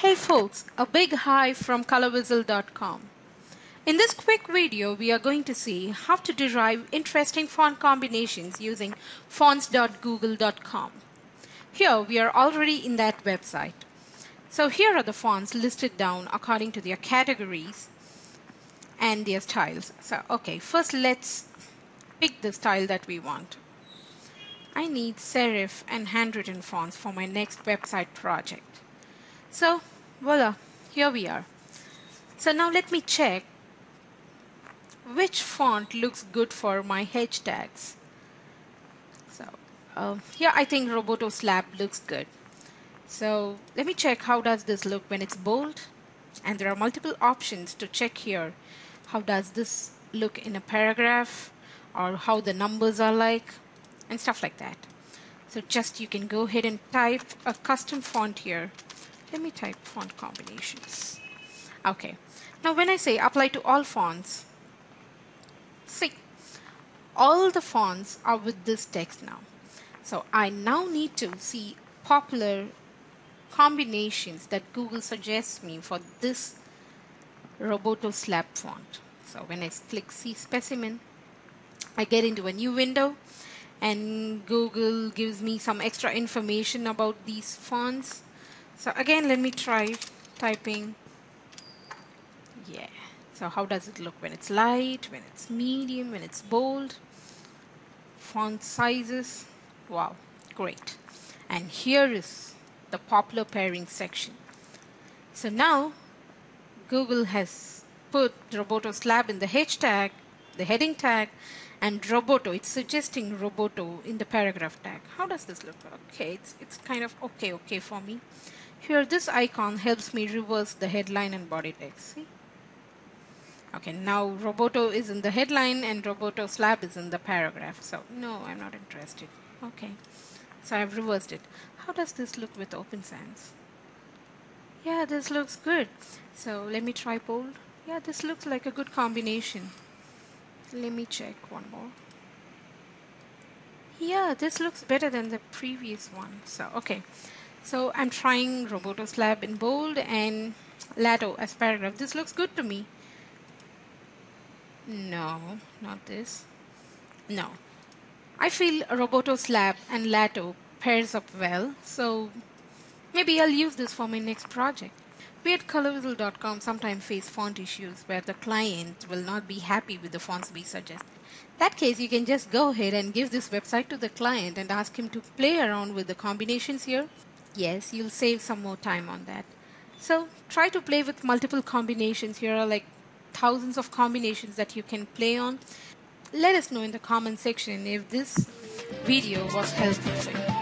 Hey folks, a big hi from colorwhistle.com. In this quick video, we are going to see how to derive interesting font combinations using fonts.google.com. Here, we are already in that website. So here are the fonts listed down according to their categories and their styles. So, okay, first let's pick the style that we want. I need serif and handwritten fonts for my next website project. So, voila, here we are. So now let me check which font looks good for my H tags. So uh, here I think Roboto Slab looks good. So let me check how does this look when it's bold. And there are multiple options to check here. How does this look in a paragraph or how the numbers are like and stuff like that. So just you can go ahead and type a custom font here. Let me type font combinations. Okay. Now when I say apply to all fonts, see, all the fonts are with this text now. So I now need to see popular combinations that Google suggests me for this Roboto slab font. So when I click see specimen, I get into a new window and Google gives me some extra information about these fonts. So again, let me try typing. Yeah. So how does it look when it's light, when it's medium, when it's bold? Font sizes. Wow, great. And here is the popular pairing section. So now Google has put Roboto slab in the H tag, the heading tag, and Roboto. It's suggesting Roboto in the paragraph tag. How does this look? Okay, it's it's kind of okay, okay for me. Here, this icon helps me reverse the headline and body text. See? Okay, now Roboto is in the headline and Roboto slab is in the paragraph. So, no, I'm not interested. Okay, so I've reversed it. How does this look with Open Sans? Yeah, this looks good. So, let me try bold. Yeah, this looks like a good combination. Let me check one more. Yeah, this looks better than the previous one. So, okay. So, I'm trying Roboto slab in bold and Lato as paragraph. This looks good to me. No, not this. No. I feel Roboto Slab and Lato pairs up well, so maybe I'll use this for my next project. We at colorwhistle.com sometimes face font issues where the client will not be happy with the fonts we suggest. that case, you can just go ahead and give this website to the client and ask him to play around with the combinations here. Yes, you'll save some more time on that. So try to play with multiple combinations. Here are like thousands of combinations that you can play on. Let us know in the comment section if this video was helpful.